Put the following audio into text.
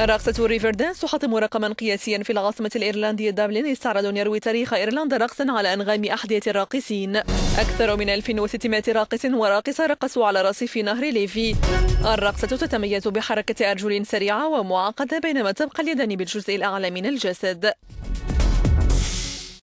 رقصة ريفر دانس تحطم رقما قياسيا في العاصمة الإيرلندية دبلن استعراض يروي تاريخ إيرلندا رقصا على أنغام أحذية الراقصين. أكثر من 1600 راقص وراقصة رقصوا على رصيف نهر ليفي. الرقصة تتميز بحركة أرجل سريعة ومعقدة بينما تبقى اليدان بالجزء الأعلى من الجسد.